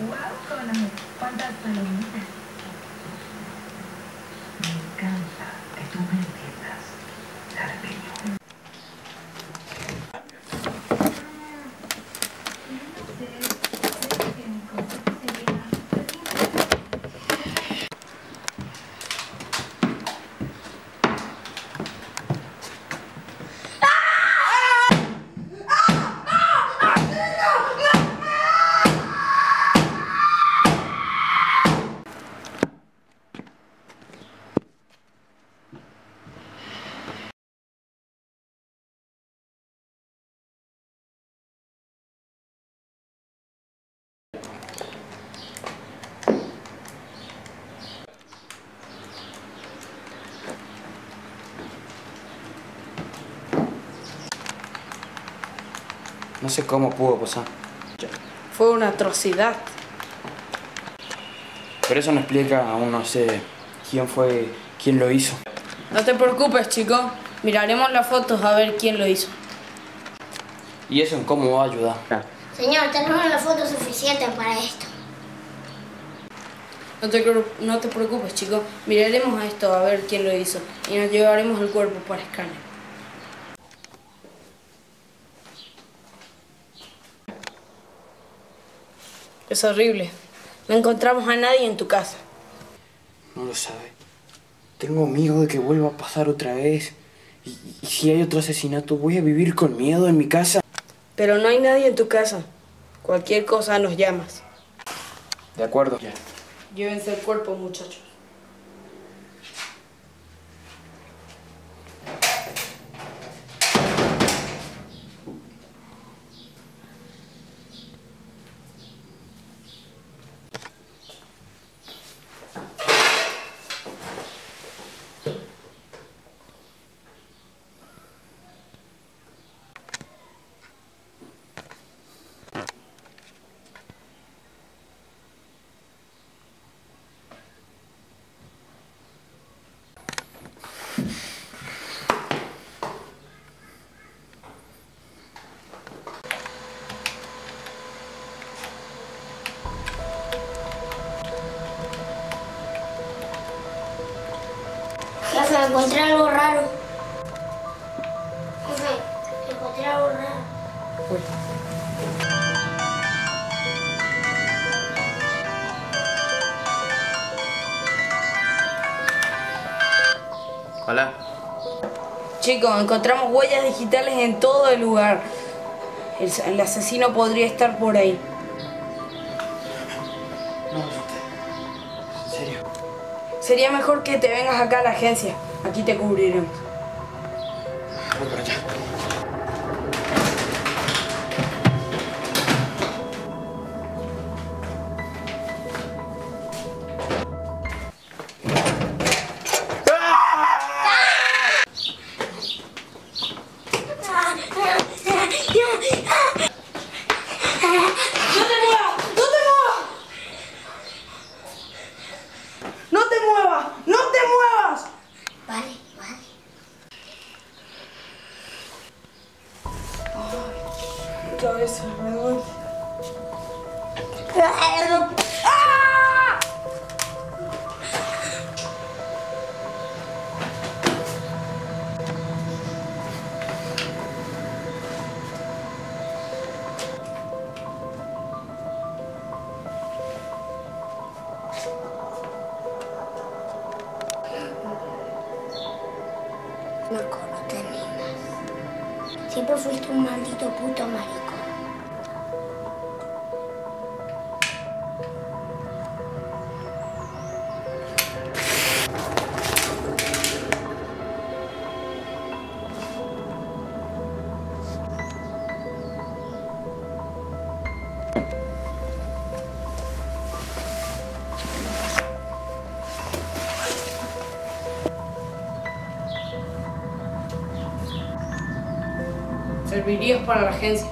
Wow, con palomitas. No sé cómo pudo pasar. Fue una atrocidad. Pero eso no explica, aún no sé quién fue, quién lo hizo. No te preocupes, chico. Miraremos las fotos a ver quién lo hizo. ¿Y eso en cómo va a ayudar? Señor, tenemos la foto suficiente para esto. No te, cru- no te preocupes, chico. Miraremos a esto a ver quién lo hizo. Y nos llevaremos el cuerpo para escáner. Es horrible. No encontramos a nadie en tu casa. No lo sabe. Tengo miedo de que vuelva a pasar otra vez. Y, y si hay otro asesinato, voy a vivir con miedo en mi casa. Pero no hay nadie en tu casa. Cualquier cosa nos llamas. De acuerdo. Llévense el cuerpo, muchachos. Encontré algo raro. Jefe, encontré algo raro. Hola. Chicos, encontramos huellas digitales en todo el lugar. El, el asesino podría estar por ahí. No, en serio. Sería mejor que te vengas acá a la agencia. Aquí te cubriremos. Voy para allá. Ah! Ma come te ne Sempre fuiste un maldito puto. Servirías para la agencia.